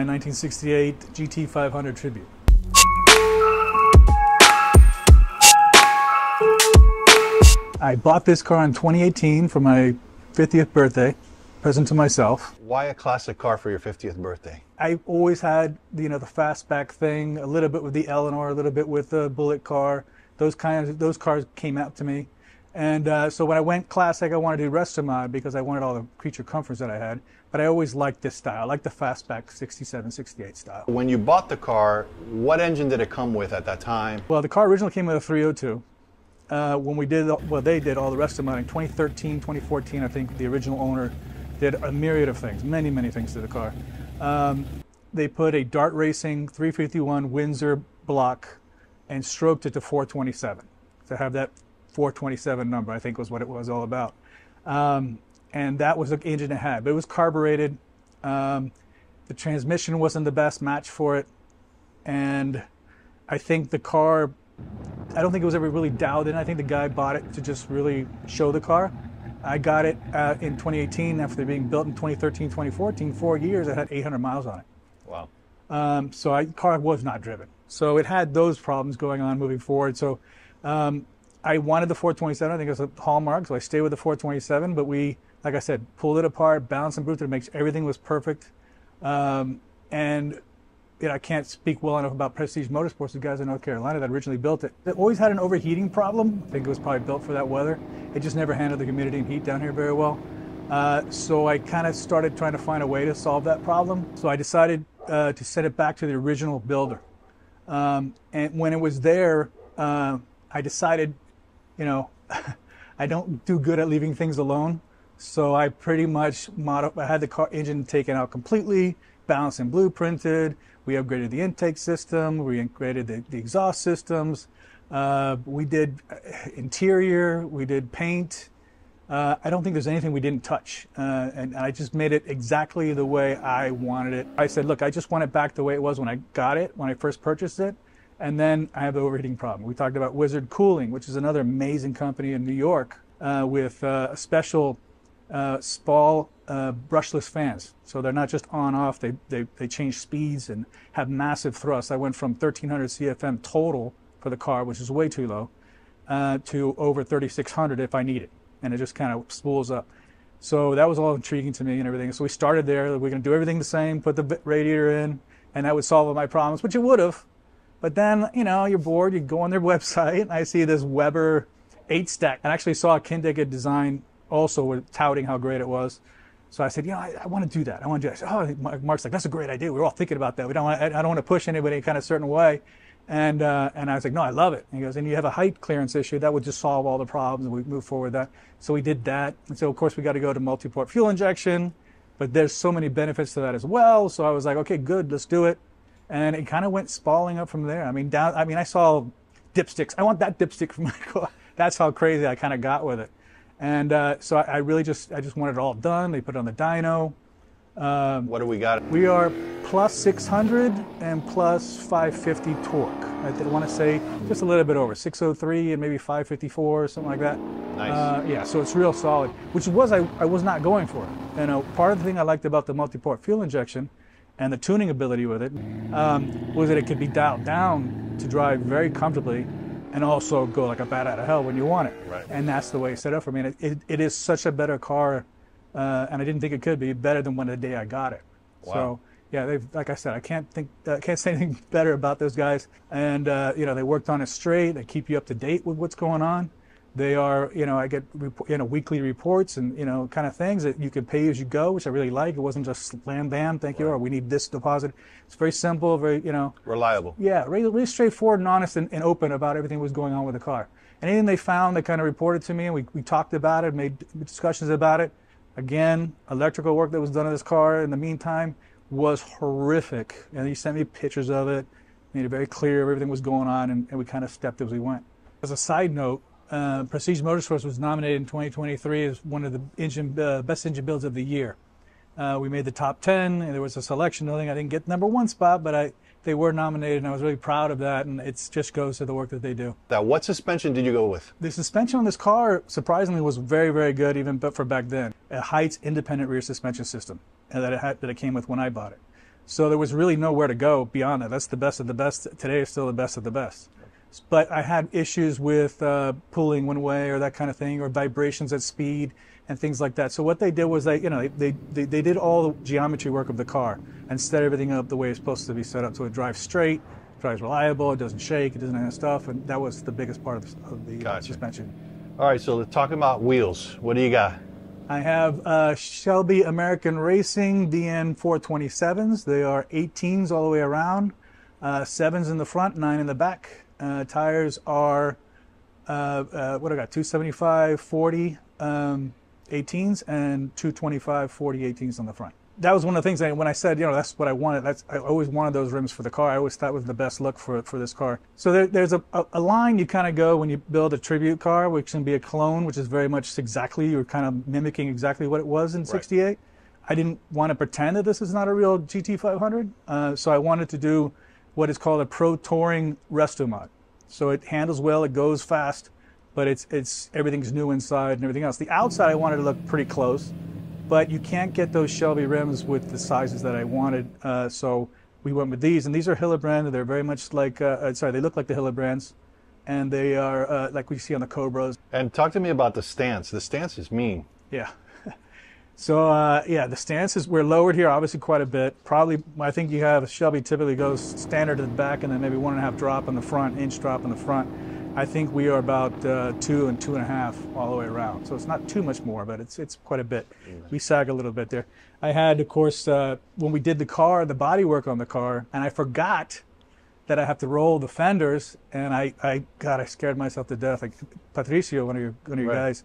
1968 GT500 Tribute. I bought this car in 2018 for my 50th birthday, present to myself. Why a classic car for your 50th birthday? I always had, you know, the fastback thing, a little bit with the Eleanor, a little bit with the Bullitt car. Those kinds, of, those cars came out to me, and uh, so when I went classic, I wanted to do Resto Mod because I wanted all the creature comforts that I had. But I always liked this style, I like the fastback 67, 68 style. When you bought the car, what engine did it come with at that time? Well, the car originally came with a 302. Uh, when we did, well, they did all the rest of it in 2013, 2014. I think the original owner did a myriad of things, many, many things to the car. Um, they put a Dart Racing 351 Windsor block and stroked it to 427 to have that 427 number. I think was what it was all about. Um, and that was the engine it had, but it was carbureted. Um, the transmission wasn't the best match for it, and I think the car. I don't think it was ever really dialed in. I think the guy bought it to just really show the car. I got it uh, in 2018 after being built in 2013, 2014. Four years, it had 800 miles on it. Wow. Um, so I car was not driven. So it had those problems going on moving forward. So um, I wanted the 427. I think it was a hallmark. So I stayed with the 427. But we, like I said, pulled it apart, balanced and it, makes everything was perfect. Um, and you know, I can't speak well enough about Prestige Motorsports, the guys in North Carolina that originally built it. It always had an overheating problem. I think it was probably built for that weather. It just never handled the humidity and heat down here very well. Uh, so I kind of started trying to find a way to solve that problem. So I decided uh, to send it back to the original builder. Um, and when it was there, uh, I decided, you know, I don't do good at leaving things alone. So I pretty much mod- I had the car engine taken out completely, balanced and blueprinted. We upgraded the intake system. We upgraded the, the exhaust systems. Uh, we did uh, interior. We did paint. Uh, I don't think there's anything we didn't touch. Uh, and, and, I just made it exactly the way I wanted it. I said, look, I just want it back the way it was when I got it, when I first purchased it. And then I have the overheating problem. We talked about Wizard Cooling, which is another amazing company in New York uh, with uh, a special uh, SPAL uh, brushless fans. So they're not just on off, they, they, they change speeds and have massive thrust. I went from 1300 CFM total for the car, which is way too low, uh, to over 3600 if I need it. And it just kind of spools up. So that was all intriguing to me and everything. So we started there. We're going to do everything the same, put the radiator in, and that would solve all my problems, which it would have. But then, you know, you're bored, you go on their website, and I see this Weber 8 stack. I actually saw a Kindig design also touting how great it was. So I said, you know, I, I want to do that. I want to do that. I said, oh, Mark's like, that's a great idea. We are all thinking about that. We don't want I, I don't want to push anybody in kind of certain way. And, uh, and I was like, no, I love it. And he goes, and you have a height clearance issue. That would just solve all the problems. And we move forward with that. So we did that. And so, of course, we got to go to multi-port fuel injection. But there's so many benefits to that as well. So I was like, okay, good, let's do it. And it kind of went spalling up from there. I mean, down. I mean, I saw dipsticks. I want that dipstick for my car. That's how crazy I kind of got with it. And uh, so I, I, really just I just wanted it all done. They put it on the dyno. Um, what do we got? We are plus 600 and plus 550 torque. I want to say just a little bit over 603 and maybe 554 or something like that. Nice. Uh, yeah, so it's real solid, which was I, I was not going for. You know, part of the thing I liked about the multi-port fuel injection and the tuning ability with it um, was that it could be dialed down to drive very comfortably and also go like a bat out of hell when you want it. Right. And that's the way it's set up for me. And it, it, it is such a better car, uh, and I didn't think it could be better than when the day I got it. Wow. So yeah, they've like I said, I can't think, uh, can't say anything better about those guys. And uh, you know, they worked on it straight. They keep you up to date with what's going on. They are, you know, I get you know weekly reports and you know kind of things that you can pay as you go, which I really like. It wasn't just slam bam, thank you, or we need this deposit. It's very simple, very you know reliable. Yeah, really, really straightforward and honest and, and open about everything that was going on with the car. Anything they found, they kind of reported to me, and we, we talked about it, made discussions about it. Again, electrical work that was done on this car in the meantime was horrific, and he sent me pictures of it, made it very clear everything was going on, and, and we kind of stepped as we went. As a side note, uh, Prestige Motorsports was nominated in 2023 as one of the engine, uh, best engine builds of the year. Uh, we made the top 10, and there was a selection. I think I didn't get the number one spot, but I, they were nominated, and I was really proud of that. And it just goes to the work that they do. Now, what suspension did you go with? The suspension on this car, surprisingly, was very, very good, even but for back then. A Heidts independent rear suspension system that it, had, that it came with when I bought it. So there was really nowhere to go beyond that. That's the best of the best. Today is still the best of the best. But I had issues with uh, pulling one way or that kind of thing, or vibrations at speed and things like that. So what they did was they, you know, they, they, they did all the geometry work of the car and set everything up the way it's supposed to be set up. So it drives straight, drives reliable, it doesn't shake, it doesn't have stuff, and that was the biggest part of, of the uh, suspension. All right, so talking about wheels, what do you got? I have uh, Shelby American Racing DN 427s. They are 18s all the way around, uh, sevens in the front, nine in the back. Uh, tires are uh, uh, what I got 275 40 um, 18s and 225 40 18s on the front. That was one of the things I, when I said, you know, that's what I wanted. That's I always wanted those rims for the car. I always thought was the best look for for this car. So there, there's a, a, line you kind of go when you build a tribute car, which can be a clone, which is very much exactly you're kind of mimicking exactly what it was in '68. I didn't want to pretend that this is not a real GT500, uh, so I wanted to do what is called a Pro Touring Resto Mod. So it handles well, it goes fast, but it's it's everything's new inside and everything else. The outside I wanted to look pretty close, but you can't get those Shelby rims with the sizes that I wanted. Uh, so we went with these, and these are Halibrand. They're very much like uh, uh, sorry, they look like the Halibrands, and they are uh, like we see on the Cobras. And talk to me about the stance. The stance is mean. Yeah. So uh, yeah, the stances we're lowered here obviously quite a bit. Probably I think you have Shelby typically goes standard to the back and then maybe one and a half drop in the front, inch drop in the front. I think we are about uh, two and two and a half all the way around. So it's not too much more, but it's it's quite a bit. We sag a little bit there. I had, of course, uh, when we did the car, the body work on the car, and I forgot that I have to roll the fenders, and I, I God, I scared myself to death. Like Patricio, one of your one of your Right. guys,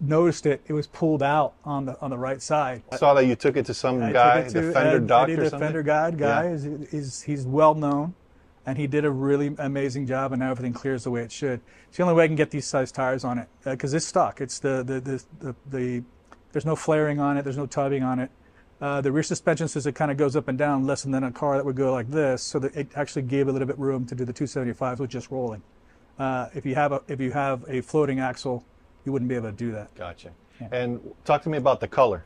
noticed it. It was pulled out on the on the right side. I saw that you took it to some I guy, it the to fender Ed- doctor Eddie, the fender guide guy. Yeah. Is, is he's well known, and he did a really amazing job, and now everything clears the way it should. It's the only way I can get these size tires on it because it's stock. It's the the, the the the there's no flaring on it. There's no tubbing on it. Uh, the rear suspension system kind of goes up and down less than a car that would go like this, so that it actually gave a little bit room to do the 275s with just rolling. Uh, if you have a if you have a floating axle, you wouldn't be able to do that. Gotcha. And talk to me about the color.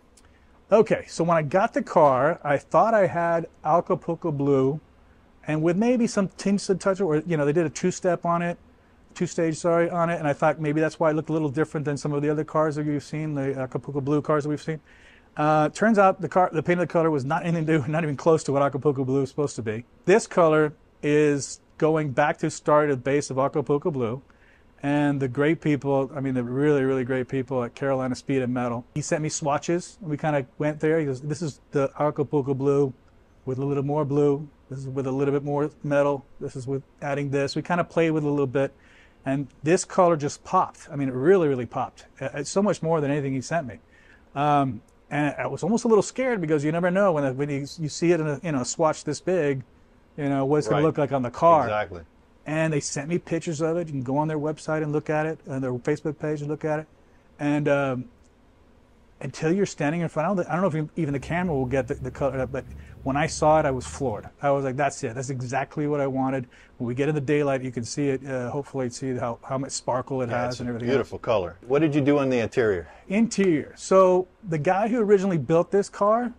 Okay, so when I got the car, I thought I had Acapulco blue, and with maybe some tints to touch, it, or you know, they did a two-step on it, two-stage, sorry, on it, and I thought maybe that's why it looked a little different than some of the other cars that you've seen, the Acapulco blue cars that we've seen. Uh, turns out the car, the paint of the color was not anything to do, not even close to what Acapulco blue is supposed to be. This color is going back to start at the base of Acapulco blue. And the great people, I mean, the really, really great people at Carolina Speed and Metal. He sent me swatches, and we kind of went there. He goes, "This is the Acapulco blue, with a little more blue. This is with a little bit more metal. This is with adding this." We kind of played with it a little bit, and this color just popped. I mean, it really, really popped. It's so much more than anything he sent me. Um, and I was almost a little scared because you never know when when you, you see it in a you know a swatch this big, you know what it's going Right. to look like on the car Exactly. And they sent me pictures of it. You can go on their website and look at it, and their Facebook page and look at it. And um, until you're standing in front, of don't, I don't know if even- the camera will get the, the color, but when I saw it, I was floored. I was like, that's it. That's exactly what I wanted. When we get in the daylight, you can see it. Uh, hopefully, see how, how much sparkle it Yeah, has and everything. else. beautiful color. What did you do on the interior? Interior. So the guy who originally built this car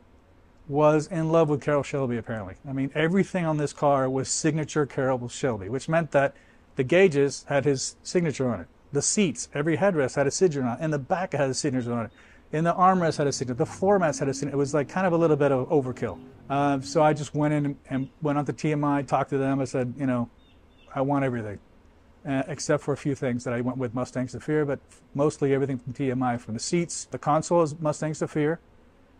was in love with Carroll Shelby, apparently. I mean, everything on this car was signature Carroll Shelby, which meant that the gauges had his signature on it. The seats, every headrest had a signature on it. and the back, had a signature on it. and the armrest had a signature. The floor mats had a signature. It was like kind of a little bit of overkill. Uh, so I just went in and, went on to TMI, talked to them. I said, you know, I want everything uh, except for a few things that I went with Mustang Zafir, but mostly everything from TMI, from the seats. The console is Mustang Zafir,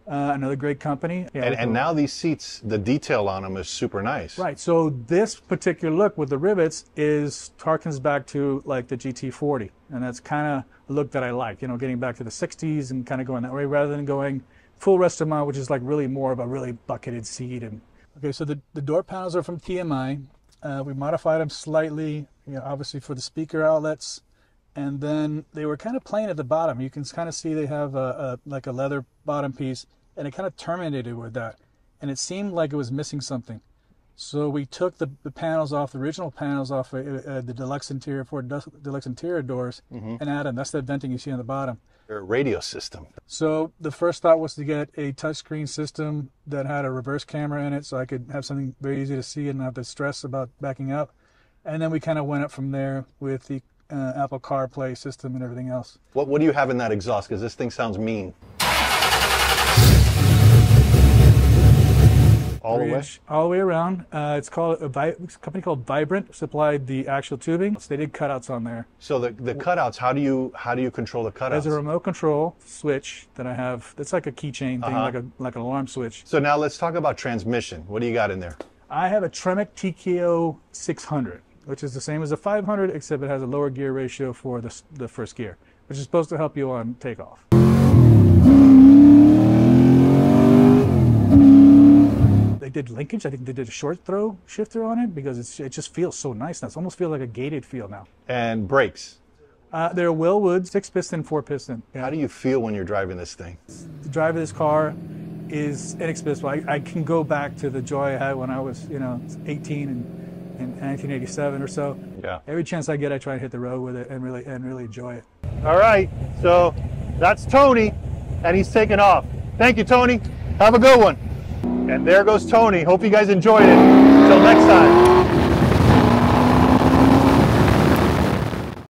uh, another great company. Yeah, And, and now these seats, the detail on them is super nice. Right. So this particular look with the rivets is harkens back to like the GT40, and that's kind of a look that I like. You know, getting back to the 60s and kind of going that way rather than going full rest of mine, which is like really more of a really bucketed seat. And okay, so the the door panels are from TMI. Uh, we modified them slightly, you know, obviously for the speaker outlets, and then they were kind of plain at the bottom. You can kind of see they have a, a like a leather bottom piece, and it kind of terminated with that, and it seemed like it was missing something So we took the, the panels off, the original panels off uh, uh, the deluxe interior Ford deluxe interior doors, and added. That's the venting you see on the bottom. Your radio system. So the first thought was to get a touchscreen system that had a reverse camera in it, so I could have something very easy to see and not have to stress about backing up. And then we kind of went up from there with the uh, Apple CarPlay system and everything else. What What do you have in that exhaust? Because this thing sounds mean. All the way. All the way around. Uh, it's called a, a company called Vibrant supplied the actual tubing. So they did cutouts on there. So the the cutouts. How do you how do you control the cutouts? There's a remote control switch that I have. That's like a keychain thing, Uh-huh. like a like an alarm switch. So now let's talk about transmission. What do you got in there? I have a Tremec TKO 600, which is the same as a 500, except it has a lower gear ratio for the, the first gear, which is supposed to help you on takeoff. They did linkage. I think they did a short throw shifter on it because it's, it just feels so nice now. It almost feels like a gated feel now. And brakes. Uh, they're Wilwood six piston, four piston. How do you feel when you're driving this thing? the drive of this car is inexplicable. I, I can go back to the joy I had when I was, you know, 18 and in 1987 or so. Yeah. Every chance I get, I try and hit the road with it and really and really enjoy it. All right, so that's Tony, and he's taking off. Thank you, Tony. Have a good one. And there goes Tony. Hope you guys enjoyed it. Until next time.